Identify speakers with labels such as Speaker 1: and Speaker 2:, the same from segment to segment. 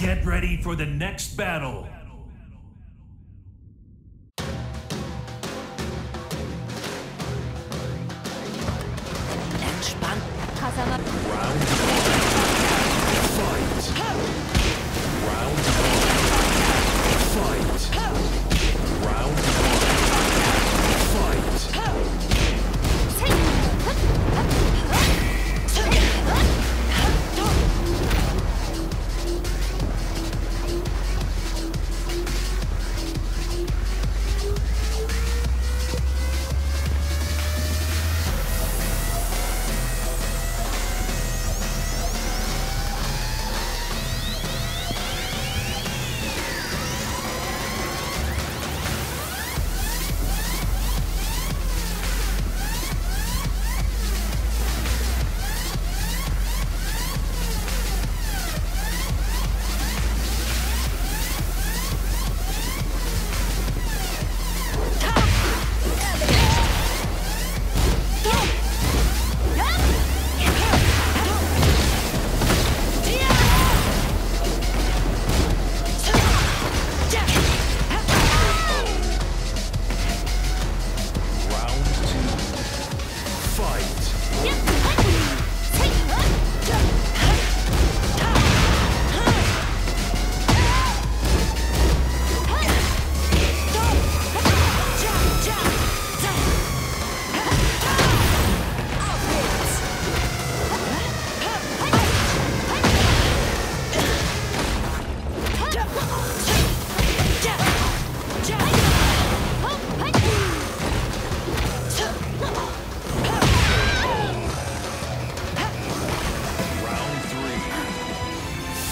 Speaker 1: Get ready for the next battle.
Speaker 2: Entspannt.
Speaker 1: Round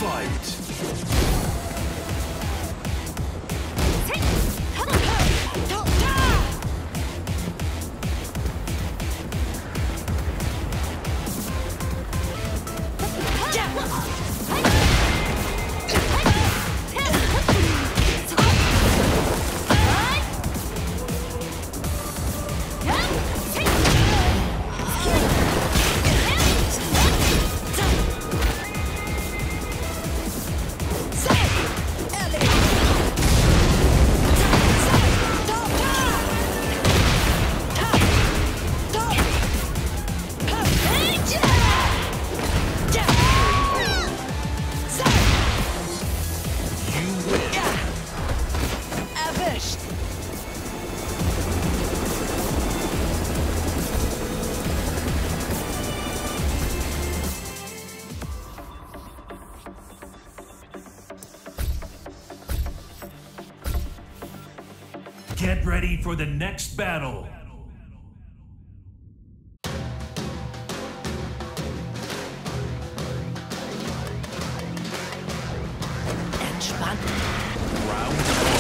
Speaker 1: Fight. Get ready for the next battle.
Speaker 2: Entspannt.
Speaker 1: Round one.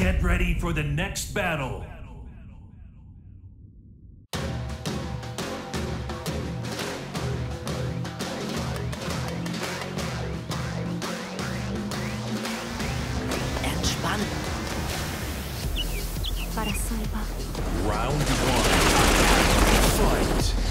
Speaker 1: Get ready for the next battle.
Speaker 2: Entspannen.
Speaker 3: Para saiba.
Speaker 1: Round one. Fight.